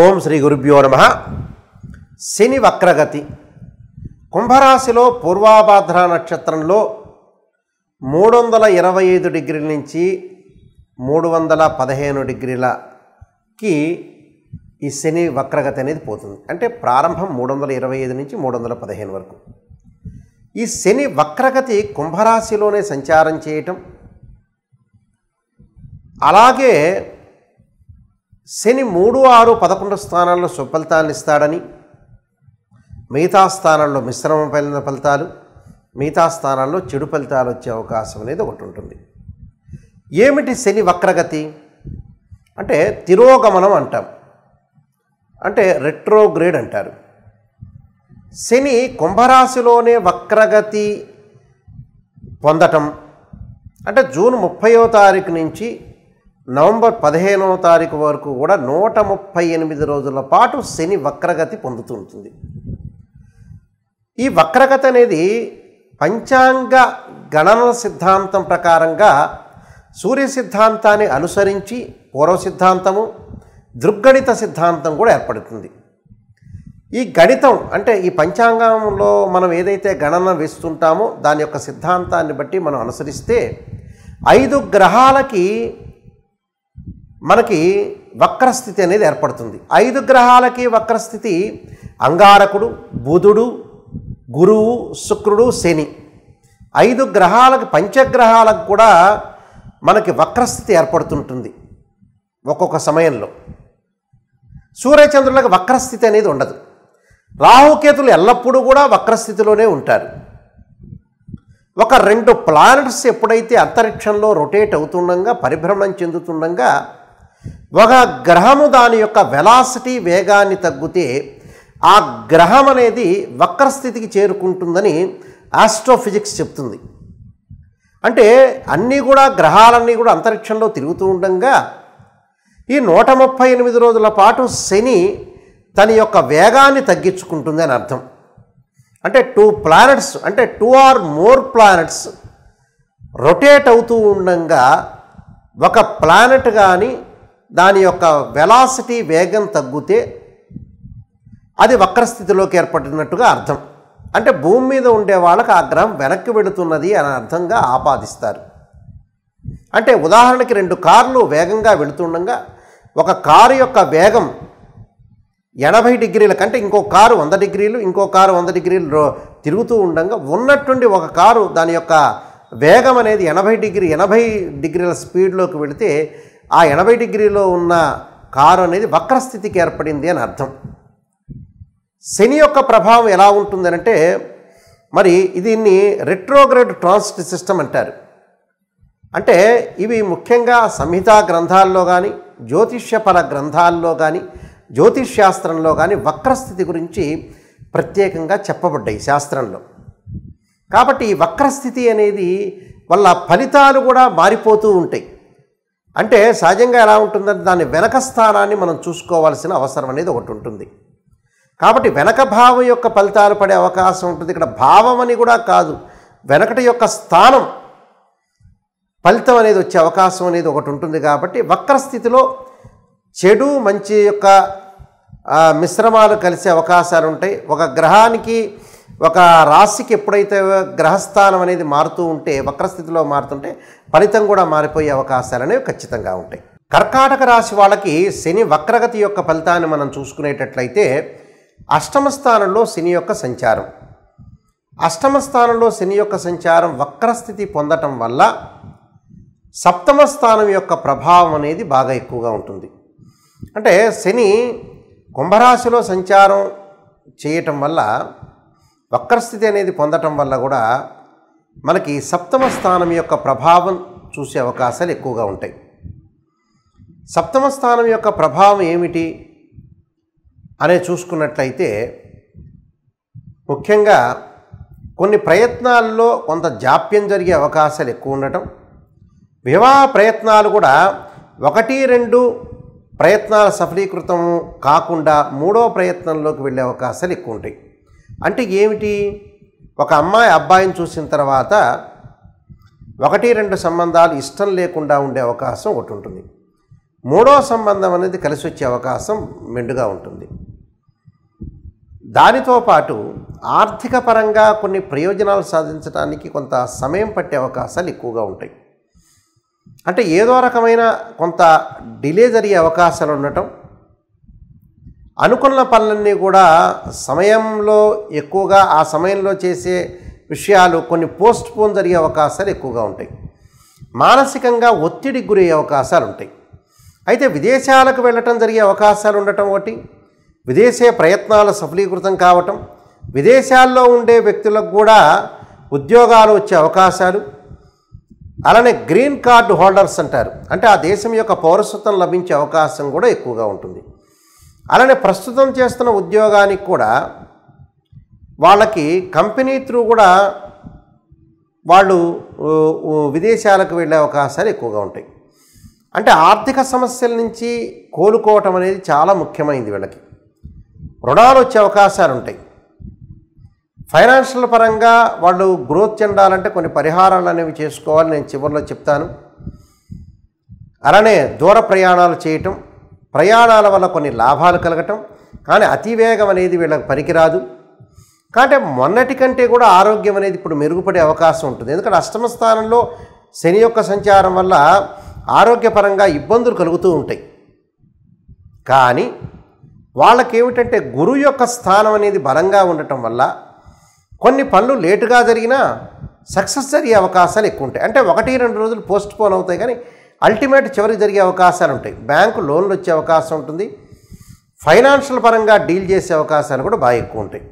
ఓం శ్రీ గురుభ్యో నమ. శని వక్రగతి. కుంభరాశిలో పూర్వాభాద్ర నక్షత్రంలో మూడు వందల ఇరవై ఐదు డిగ్రీల నుంచి మూడు వందల పదిహేను డిగ్రీలకి ఈ శని వక్రగతి అనేది పోతుంది. అంటే ప్రారంభం మూడు వందల ఇరవై ఐదు నుంచి మూడు వందల పదిహేను వరకు. ఈ శని వక్రగతి కుంభరాశిలోనే సంచారం చేయటం అలాగే శని మూడు ఆరు పదకొండు స్థానాల్లో సుఫలితాన్ని ఇస్తాడని మిగతా స్థానాల్లో మిశ్రమ ఫలిత ఫలితాలు మిగతా స్థానాల్లో చెడు ఫలితాలు వచ్చే అవకాశం అనేది ఒకటి ఉంటుంది. ఏమిటి శని వక్రగతి? అంటే తిరోగమనం అంటాం. అంటే రెట్రోగ్రేడ్ అంటారు. శని కుంభరాశిలోనే వక్రగతి పొందటం అంటే జూన్ ముప్పయో తారీఖు నుంచి నవంబర్ పదిహేనవ తారీఖు వరకు కూడా నూట ముప్పై ఎనిమిది రోజుల పాటు శని వక్రగతి పొందుతుంటుంది. ఈ వక్రగతి అనేది పంచాంగ గణన సిద్ధాంతం ప్రకారంగా సూర్య సిద్ధాంతాన్ని అనుసరించి పూర్వ సిద్ధాంతము దృగ్గణిత సిద్ధాంతం కూడా ఏర్పడుతుంది. ఈ గణితం అంటే ఈ పంచాంగంలో మనం ఏదైతే గణన వేస్తుంటామో దాని యొక్క సిద్ధాంతాన్ని బట్టి మనం అనుసరిస్తే ఐదు గ్రహాలకి మనకి వక్రస్థితి అనేది ఏర్పడుతుంది. ఐదు గ్రహాలకి వక్రస్థితి అంగారకుడు బుధుడు గురువు శుక్రుడు శని. ఐదు గ్రహాలకు పంచగ్రహాలకు కూడా మనకి వక్రస్థితి ఏర్పడుతుంటుంది ఒక్కొక్క సమయంలో. సూర్యచంద్రులకు వక్రస్థితి అనేది ఉండదు. రాహుకేతులు ఎల్లప్పుడూ కూడా వక్రస్థితిలోనే ఉంటారు. ఒక రెండు ప్లానెట్స్ ఎప్పుడైతే అంతరిక్షంలో రొటేట్ అవుతుండగా పరిభ్రమణం చెందుతుండగా ఒక గ్రహము దాని యొక్క వెలాసిటీ వేగాన్ని తగ్గితే ఆ గ్రహం అనేది వక్రస్థితికి చేరుకుంటుందని ఆస్ట్రోఫిజిక్స్ చెప్తుంది. అంటే అన్నీ కూడా గ్రహాలన్నీ కూడా అంతరిక్షంలో తిరుగుతూ ఉండగా ఈ నూట ముప్పై ఎనిమిది రోజుల పాటు శని తన యొక్క వేగాన్ని తగ్గించుకుంటుంది అని అర్థం. అంటే టూ ప్లానెట్స్ అంటే two or more planets rotate అవుతూ ఉండగా ఒక ప్లానెట్ కానీ దాని యొక్క వెలాసిటీ వేగం తగ్గితే అది వక్రస్థితిలోకి ఏర్పడినట్టుగా అర్థం. అంటే భూమి మీద ఉండే వాళ్ళకి ఆ గ్రహం వెనక్కి వెళుతున్నది అని అర్థంగా ఆపాదిస్తారు. అంటే ఉదాహరణకి రెండు కార్లు వేగంగా వెళుతుండగా ఒక కారు యొక్క వేగం ఎనభై డిగ్రీల కంటే ఇంకో కారు వంద డిగ్రీలు ఇంకో కారు వంద డిగ్రీలు తిరుగుతూ ఉండగా ఉన్నట్టుండి ఒక కారు దాని యొక్క వేగం అనేది ఎనభై డిగ్రీ ఎనభై డిగ్రీల స్పీడ్లోకి వెళితే ఆ ఎనభై డిగ్రీలో ఉన్న కారు అనేది వక్రస్థితికి ఏర్పడింది అని అర్థం. శని యొక్క ప్రభావం ఎలా ఉంటుందనంటే మరి దీన్ని రెట్రోగ్రేడ్ ట్రాన్సిట్ సిస్టమ్ అంటారు. అంటే ఇవి ముఖ్యంగా సంహితా గ్రంథాల్లో కానీ జ్యోతిష్యపర గ్రంథాల్లో కానీ జ్యోతిష్ శాస్త్రంలో కానీ వక్రస్థితి గురించి ప్రత్యేకంగా చెప్పబడ్డాయి శాస్త్రంలో. కాబట్టి ఈ వక్రస్థితి అనేది వల్ల ఫలితాలు కూడా మారిపోతూ ఉంటాయి. అంటే సహజంగా ఎలా ఉంటుందంటే దాని వెనక స్థానాన్ని మనం చూసుకోవాల్సిన అవసరం అనేది ఒకటి ఉంటుంది. కాబట్టి వెనక భావం యొక్క ఫలితాలు పడే అవకాశం ఉంటుంది. ఇక్కడ భావం అని కూడా కాదు వెనకటి యొక్క స్థానం ఫలితం అనేది వచ్చే అవకాశం అనేది ఒకటి ఉంటుంది. కాబట్టి వక్రస్థితిలో చెడు మంచి యొక్క మిశ్రమాలు కలిసే అవకాశాలు ఉంటాయి. ఒక గ్రహానికి ఒక రాశికి ఎప్పుడైతే గ్రహస్థానం అనేది మారుతూ ఉంటే వక్రస్థితిలో మారుతుంటే ఫలితం కూడా మారిపోయే అవకాశాలు అనేవి ఖచ్చితంగా ఉంటాయి. కర్కాటక రాశి వాళ్ళకి శని వక్రగతి యొక్క ఫలితాన్ని మనం చూసుకునేటట్లయితే అష్టమ స్థానంలో శని యొక్క సంచారం. అష్టమ స్థానంలో శని యొక్క సంచారం వక్రస్థితి పొందటం వల్ల సప్తమ స్థానం యొక్క ప్రభావం అనేది బాగా ఎక్కువగా ఉంటుంది. అంటే శని కుంభరాశిలో సంచారం చేయటం వల్ల వక్రస్థితి అనేది పొందటం వల్ల కూడా మనకి సప్తమ స్థానం యొక్క ప్రభావం చూసే అవకాశాలు ఎక్కువగా ఉంటాయి. సప్తమ స్థానం యొక్క ప్రభావం ఏమిటి అనే చూసుకున్నట్లయితే ముఖ్యంగా కొన్ని ప్రయత్నాల్లో కొంత జాప్యం జరిగే అవకాశాలు ఎక్కువ ఉండటం వివాహ ప్రయత్నాలు కూడా ఒకటి రెండు ప్రయత్నాల సఫలీకృతం కాకుండా మూడో ప్రయత్నంలోకి వెళ్ళే అవకాశాలు ఎక్కువ ఉంటాయి. అంటే ఏమిటి? ఒక అమ్మాయి అబ్బాయిని చూసిన తర్వాత ఒకటి రెండు సంబంధాలు ఇష్టం లేకుండా ఉండే అవకాశం ఒకటి ఉంటుంది. మూడో సంబంధం అనేది కలిసి వచ్చే అవకాశం మెండుగా ఉంటుంది. దానితో పాటు ఆర్థిక పరంగా కొన్ని ప్రయోజనాలు సాధించడానికి కొంత సమయం పట్టే అవకాశాలు ఎక్కువగా ఉంటాయి. అంటే ఏదో రకమైన కొంత డిలే జరిగే అవకాశాలు ఉండటం అనుకున్న పనులన్నీ కూడా సమయంలో ఎక్కువగా ఆ సమయంలో చేసే విషయాలు కొన్ని పోస్ట్ పోన్ జరిగే అవకాశాలు ఎక్కువగా ఉంటాయి. మానసికంగా ఒత్తిడికి గురయ్యే అవకాశాలు ఉంటాయి. అయితే విదేశాలకు వెళ్ళటం జరిగే అవకాశాలు ఉండటం ఒకటి విదేశీ ప్రయత్నాలు సఫలీకృతం కావటం విదేశాల్లో ఉండే వ్యక్తులకు కూడా ఉద్యోగాలు వచ్చే అవకాశాలు. అలానే గ్రీన్ కార్డు హోల్డర్స్ అంటారు. అంటే ఆ దేశం యొక్క పౌరసత్వం లభించే అవకాశం కూడా ఎక్కువగా ఉంటుంది. అలానే ప్రస్తుతం చేస్తున్న ఉద్యోగానికి కూడా వాళ్ళకి కంపెనీ త్రూ కూడా వాళ్ళు విదేశాలకు వెళ్ళే అవకాశాలు ఎక్కువగా ఉంటాయి. అంటే ఆర్థిక సమస్యల నుంచి కోలుకోవటం అనేది చాలా ముఖ్యమైనది వీళ్ళకి. రుణాలు వచ్చే అవకాశాలు ఉంటాయి. ఫైనాన్షియల్ పరంగా వాళ్ళు గ్రోత్ చెందాలంటే కొన్ని పరిహారాలు అనేవి చేసుకోవాలి. నేను చివరిలో చెప్తాను. అలానే దూర ప్రయాణాలు చేయటం ప్రయాణాల వల్ల కొన్ని లాభాలు కలగటం కానీ అతివేగం అనేది వీళ్ళకి పనికిరాదు. కాబట్టి మొన్నటి కంటే కూడా ఆరోగ్యం అనేది ఇప్పుడు మెరుగుపడే అవకాశం ఉంటుంది. ఎందుకంటే అష్టమ స్థానంలో శని యొక్క సంచారం వల్ల ఆరోగ్యపరంగా ఇబ్బందులు కలుగుతూ ఉంటాయి. కానీ వాళ్ళకి ఏమిటంటే గురువు యొక్క స్థానం అనేది బలంగా ఉండటం వల్ల కొన్ని పనులు లేటుగా జరిగినా సక్సెస్ జరిగే అవకాశాలు ఎక్కువ ఉంటాయి. అంటే ఒకటి రెండు రోజులు పోస్ట్ పోన్ అవుతాయి. కానీ అల్టిమేట్ చివరికి జరిగే అవకాశాలు ఉంటాయి. బ్యాంకు లోన్లు వచ్చే అవకాశం ఉంటుంది. ఫైనాన్షియల్ పరంగా డీల్ చేసే అవకాశాలు కూడా బాగా ఎక్కువ ఉంటాయి.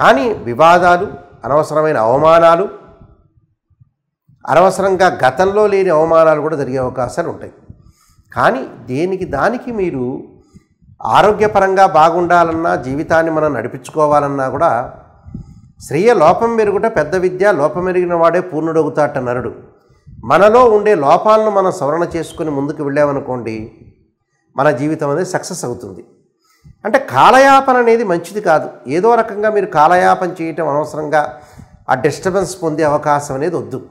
కానీ వివాదాలు అనవసరమైన అవమానాలు అనవసరంగా గతంలో లేని అవమానాలు కూడా జరిగే అవకాశాలు ఉంటాయి. కానీ దేనికి దానికి మీరు ఆరోగ్యపరంగా బాగుండాలన్నా జీవితాన్ని మనం నడిపించుకోవాలన్నా కూడా శ్రేయ లోపం మెరుగుట పెద్ద విద్య లోపం మెరిగిన వాడే పూర్ణుడవుతాట నరుడు. మనలో ఉండే లోపాలను మనం సవరణ చేసుకుని ముందుకు వెళ్ళామనుకోండి మన జీవితం అనేది సక్సెస్ అవుతుంది. అంటే కాలయాపన అనేది మంచిది కాదు. ఏదో రకంగా మీరు కాలయాపన చేయటం అనవసరంగా ఆ డిస్టర్బెన్స్ పొందే అవకాశం అనేది వద్దు.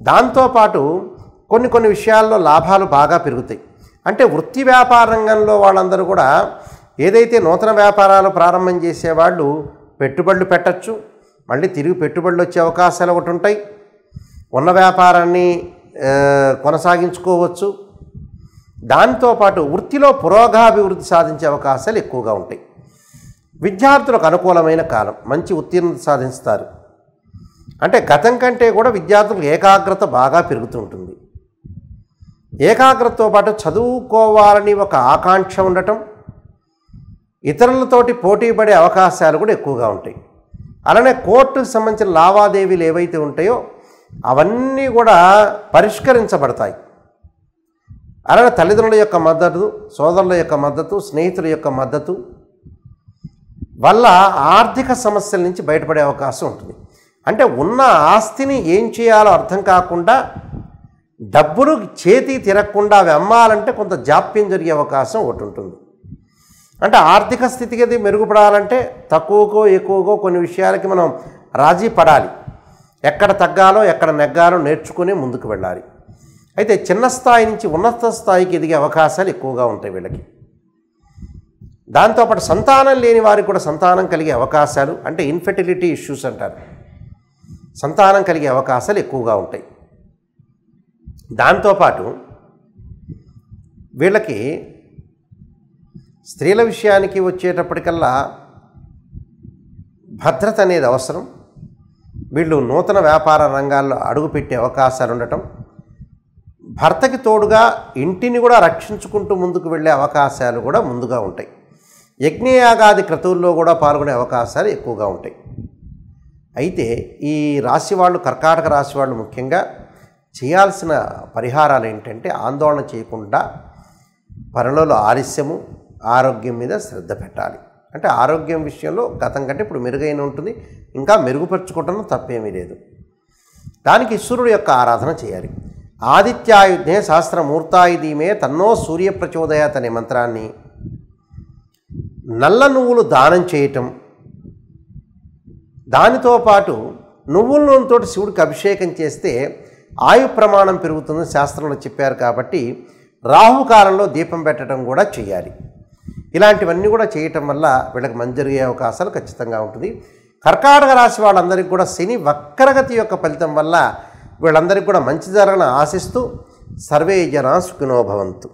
దాంతోపాటు కొన్ని కొన్ని విషయాల్లో లాభాలు బాగా పెరుగుతాయి. అంటే వృత్తి వ్యాపార రంగంలో వాళ్ళందరూ కూడా ఏదైతే నూతన వ్యాపారాలు ప్రారంభం చేసేవాళ్ళు పెట్టుబడులు పెట్టచ్చు మళ్ళీ తిరిగి పెట్టుబడులు వచ్చే అవకాశాలు ఒకటి ఉంటాయి. ఉన్న వ్యాపారాన్ని కొనసాగించుకోవచ్చు. దాంతోపాటు వృత్తిలో పురోగాభివృద్ధి సాధించే అవకాశాలు ఎక్కువగా ఉంటాయి. విద్యార్థులకు అనుకూలమైన కాలం మంచి ఉత్తీర్ణత సాధిస్తారు. అంటే గతం కంటే కూడా విద్యార్థులకు ఏకాగ్రత బాగా పెరుగుతూ ఉంటుంది. ఏకాగ్రతతో పాటు చదువుకోవాలని ఒక ఆకాంక్ష ఉండటం ఇతరులతోటి పోటీ పడే అవకాశాలు కూడా ఎక్కువగా ఉంటాయి. అలానే కోర్టుకు సంబంధించిన లావాదేవీలు ఏవైతే ఉంటాయో అవన్నీ కూడా పరిష్కరించబడతాయి. అలానే తల్లిదండ్రుల యొక్క మద్దతు సోదరుల యొక్క మద్దతు స్నేహితుల యొక్క మద్దతు వల్ల ఆర్థిక సమస్యల నుంచి బయటపడే అవకాశం ఉంటుంది. అంటే ఉన్న ఆస్తిని ఏం చేయాలో అర్థం కాకుండా డబ్బులు చేతి తిరగకుండా అవి అమ్మాలంటే కొంత జాప్యం జరిగే అవకాశం ఒకటి ఉంటుంది. అంటే ఆర్థిక స్థితిగతి మెరుగుపడాలంటే తక్కువకో ఎక్కువకో కొన్ని విషయాలకి మనం రాజీ పడాలి. ఎక్కడ తగ్గాలో ఎక్కడ నెగ్గాలో నేర్చుకుని ముందుకు వెళ్ళాలి. అయితే చిన్న స్థాయి నుంచి ఉన్నత స్థాయికి ఎదిగే అవకాశాలు ఎక్కువగా ఉంటాయి వీళ్ళకి. దాంతోపాటు సంతానం లేని వారికి కూడా సంతానం కలిగే అవకాశాలు అంటే ఇన్ఫెర్టిలిటీ ఇష్యూస్ అంటారు. సంతానం కలిగే అవకాశాలు ఎక్కువగా ఉంటాయి. దాంతోపాటు వీళ్ళకి స్త్రీల విషయానికి వచ్చేటప్పటికల్లా భద్రత అనేది అవసరం. వీళ్ళు నూతన వ్యాపార రంగాల్లో అడుగుపెట్టే అవకాశాలు ఉండటం భర్తకి తోడుగా ఇంటిని కూడా రక్షించుకుంటూ ముందుకు వెళ్ళే అవకాశాలు కూడా ముందుగా ఉంటాయి. యజ్ఞయాగాది క్రతువుల్లో కూడా పాల్గొనే అవకాశాలు ఎక్కువగా ఉంటాయి. అయితే ఈ రాశి వాళ్ళు కర్కాటక రాశి వాళ్ళు ముఖ్యంగా చేయాల్సిన పరిహారాలు ఏంటంటే ఆందోళన చేయకుండా పనులలో ఆలస్యము ఆరోగ్యం మీద శ్రద్ధ పెట్టాలి. అంటే ఆరోగ్యం విషయంలో గతం కంటే ఇప్పుడు మెరుగైన ఉంటుంది. ఇంకా మెరుగుపరుచుకోవటం తప్పేమీ లేదు. దానికి సూర్యుడు యొక్క ఆరాధన చేయాలి. ఆదిత్యాయుధ్నే శాస్త్రమూర్తాయుధీమే తన్నో సూర్య ప్రచోదయాత్ అనే మంత్రాన్ని నల్ల నువ్వులు దానం చేయటం. దానితో పాటు నువ్వుల నూనెతో శివుడికి అభిషేకం చేస్తే ఆయు ప్రమాణం పెరుగుతుందని శాస్త్రంలో చెప్పారు కాబట్టి రాహుకాలంలో దీపం పెట్టడం కూడా చేయాలి. ఇలాంటివన్నీ కూడా చేయటం వల్ల వీళ్ళకి మంచి జరిగే అవకాశాలు ఖచ్చితంగా ఉంటుంది. కర్కాటక రాశి వాళ్ళందరికీ కూడా శని వక్రగతి యొక్క ఫలితం వల్ల వీళ్ళందరికీ కూడా మంచి జరగని ఆశిస్తూ సర్వే జనా సుఖినోభవంతు